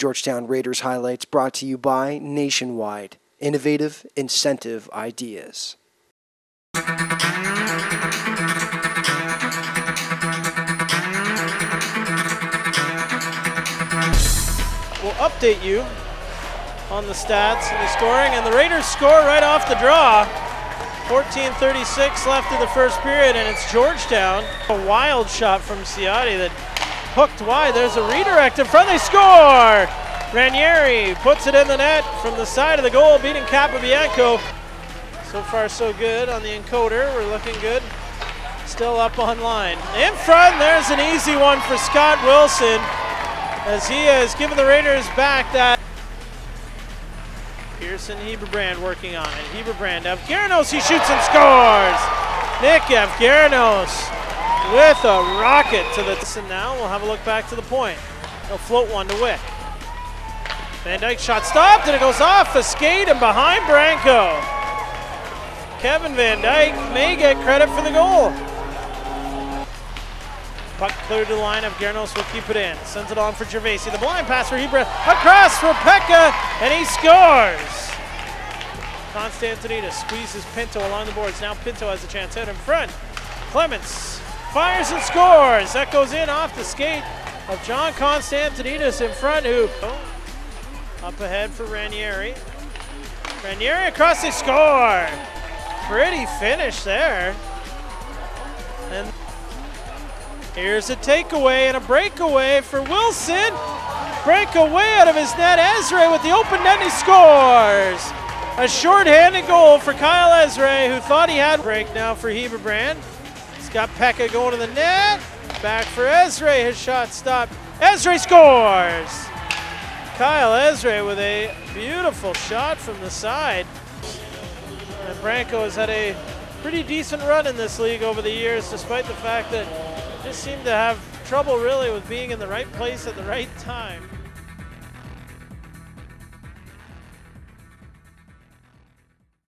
Georgetown Raiders highlights brought to you by Nationwide, innovative incentive ideas. We'll update you on the stats and the scoring, and the Raiders score right off the draw. 14:36 left in the first period, and it's Georgetown. A wild shot from Ciotti that hooked wide. There's a redirect in front. They score. Ranieri puts it in the net from the side of the goal, beating Capobianco. So far, so good on the encoder. We're looking good. Still up online. In front, there's an easy one for Scott Wilson as he has given the Raiders back that. Pearson Heberbrand working on it. Heberbrand, Avgeranos, he shoots and scores! Nick Avgeranos with a rocket to the. And now we'll have a look back to the point. He'll float one to Wick. Van Dyke shot stopped and it goes off the skate and behind Branco. Kevin Van Dyke may get credit for the goal. Puck cleared to the line Avgeranos will keep it in. Sends it on for Gervasi. The blind pass for Hebra. Across for Pekka, and he scores. Constantinides squeezes Pinto along the boards. Now Pinto has a chance out in front. Clements fires and scores. That goes in off the skate of John Constantinides in front who up ahead for Ranieri. Ranieri across the score. Pretty finish there. And Here's a takeaway and a breakaway for Wilson. Breakaway out of his net. Ezra with the open net, he scores. A short-handed goal for Kyle Ezra, who thought he had break now for Heberbrand. Got Pekka going to the net. Back for Ezra. His shot stopped. Ezra scores. Kyle Ezra with a beautiful shot from the side. And Branco has had a pretty decent run in this league over the years, despite the fact that just seemed to have trouble really with being in the right place at the right time.